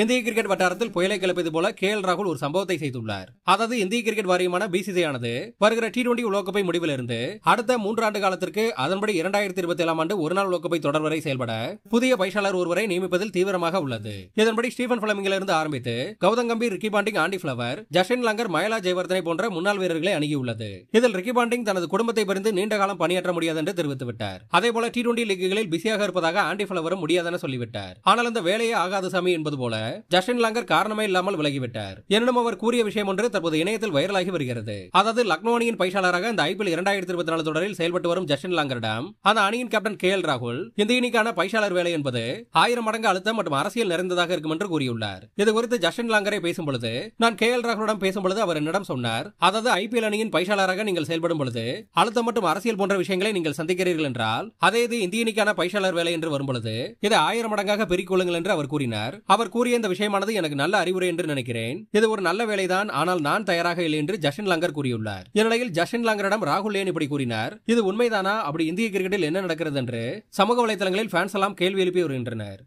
இந்திய கிரிக்கெட் வட்டாரத்தில் புயலை கிளப்பியது போல கே எல் ராகுல் ஒரு சம்பவத்தை செய்துள்ளார். அதாவது இந்திய கிரிக்கெட் வாரியமான பிசிசி ஆனது வருகிற டி டுவெண்டி உலகக்கோப்பை முடிவிலிருந்து அடுத்த மூன்றாண்டு காலத்திற்கு அதன்படி இரண்டாயிரத்தி இருபத்தி ஏழாம் ஆண்டு ஒருநாள் உலகக்கோப்பை தொடர் வரை செயல்பட புதிய பயிற்சியாளர் ஒருவரை நியமிப்பதில் தீவிரமாக உள்ளது. இதன்படி ஸ்டீபன் பிளமிங்கிலிருந்து ஆரம்பித்து Gautam Gambhir Ricky Ponting Andy Flower Justin Langer Mahela Jayawardene போன்ற முன்னாள் வீரர்களை அணுகியுள்ளது. இதில் ரிக்கி பாண்டிங் தனது குடும்பத்தை பிரிந்து நீண்ட காலம் பணியாற்ற முடியாது என்று தெரிவித்து விட்டார். அதேபோல டி டுவெண்டி லீக்குகளில் பிஸியாக இருப்பதாக ஆண்டி பிளவரும் முடியாதென சொல்லிவிட்டார். ஆனால் அந்த வேலையே ஆகாது சாமி என்பது போல ஜஸ்டின் லாங்கர் காரணமே இல்லாமல் விலகிவிட்டார். எனினும் அவர் கூறிய விஷயம் ஒன்று தற்போது இணையத்தில் வைரலாகி வருகிறது. அதாவது லக்னோ அணியின் பயிற்சியாளராக இந்த ஐபிஎல் இரண்டாயிரத்தி இருபத்தி நாலு தொடரில் செயல்பட்டு வரும் ஜஸ்டின் லாங்கரிடம் அந்த அணியின் கேப்டன் கே எல் ராகுல் இந்த அணிக்கான பயிற்சியாளர் வேலை என்பது ஆயிரம் மடங்கு அழுத்தம் மற்றும் அரசியல் நிறைந்ததாக இருக்கும் என்று கூறியுள்ளார். இது குறித்து ஜஸ்டின் லாங்கரை பேசும் பொழுது நான் கே எல் ராகுலிடம் பேசும் பொழுது அவர் என்னிடம் சொன்னார் அதாவது ஐபிஎல் அணியின் பயிற்சியாளராக நீங்கள் செயல்படும் பொழுது அழுத்தம் மற்றும் அரசியல் போன்ற விஷயங்களை நீங்கள் சந்திக்கிறீர்கள் என்றால் அதே இது இந்திய அணிக்கான பயிற்சியாளர் வேலை என்று வரும் பொழுது இதை ஆயிரம் மடங்காக பெருக்கொள்ளுங்கள் என்று அவர் கூறினார். அவர் கூறிய கூறிய இந்த விஷயமானது எனக்கு நல்ல அறிவுரை என்று நினைக்கிறேன். இது ஒரு நல்ல வேலைதான் ஆனால் நான் தயாராக இல்லை என்று ஜஷன் லங்கர் கூறியுள்ளார். இந்நிலையில் ஜஷன் லங்கரிடம் ராகுல் ஏன் இப்படி கூறினார்? இது உண்மைதானா? அப்படி இந்திய கிரிக்கெட்டில் என்ன நடக்கிறது என்று சமூக வலைதளங்களில் ஃபேன்ஸ் எல்லாம் கேள்வி எழுப்பி வருகின்றனர்.